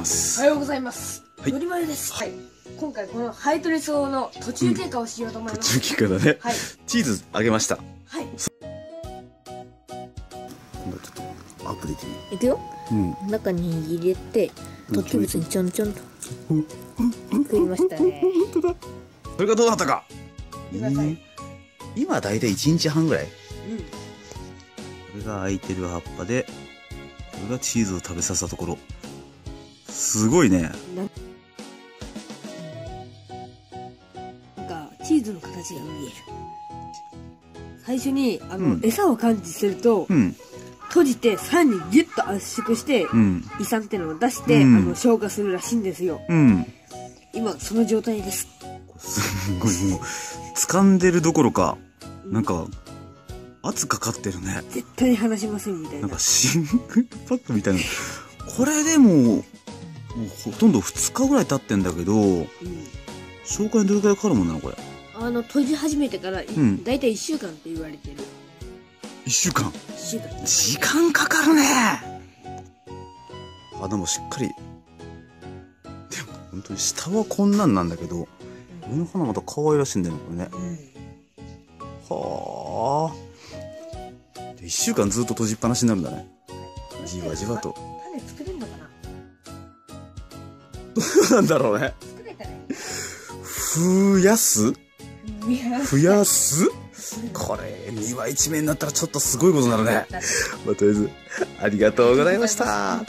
おはようございます。はい。のりまるです。はい。今回このハイトレの途中経過をしようと思います。途中経過だね。はい。チーズあげました。はい。今度ちょっとアップできる。いくよ。うん。中に入れて突起物にちょんちょんと。食いましたね。それがどうなったか。えー今だいたい1日半ぐらい。こうん。れが空いてる葉っぱで、これがチーズを食べさせたところ。すごいね。なんか、チーズの形が見える。最初に、あの、うん餌を感知すると、うん。閉じて、さらにギュッと圧縮して、うん。胃酸ってのを出して、うんあの、消化するらしいんですよ。うん。今、その状態です。すごいもう、掴んでるどころか、なんか、圧かかってるね。絶対離しませんみたいな。なんかシングルパックみたいな。これでも、もうほとんど2日ぐらい経ってんだけど、うん。消化にどれくらいかかるもんなのこれ？あの、閉じ始めてから、いんだいたい1週間って言われてる。1週間？1週間。時間かかるね肌もしっかり。でも、本当に下はこんなんなんだけど、上の花また可愛らしいんだよね、これね。うん。はあ。で、1週間ずっと閉じっぱなしになるんだね。じわじわと。なんだろうね。増やす？増やすこれ、庭一面になったらちょっとすごいことになるね。まあ、とりあえず、ありがとうございました。